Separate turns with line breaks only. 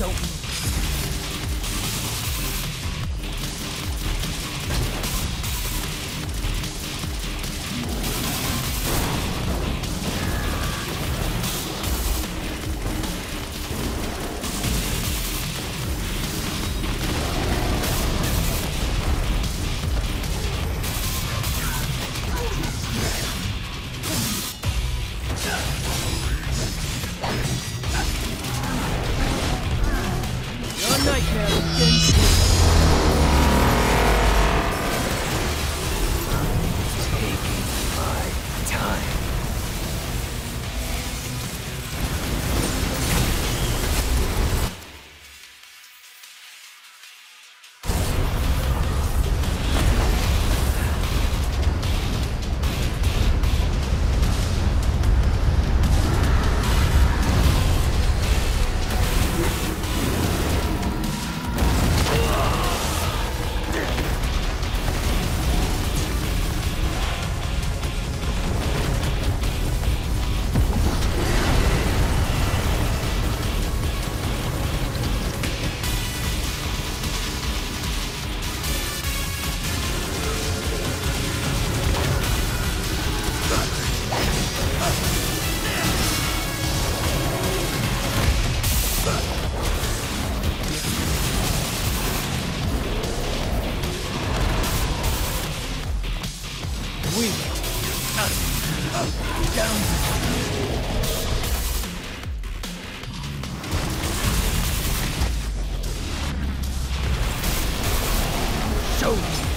don't weak. Up, up, down. Show me.